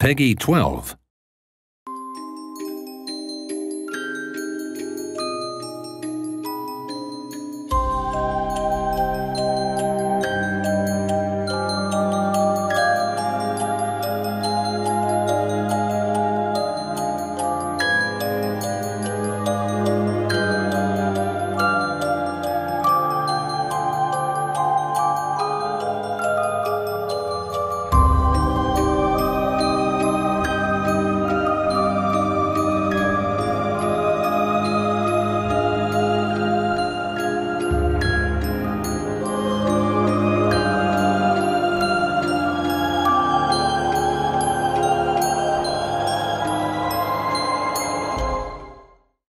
Peggy 12.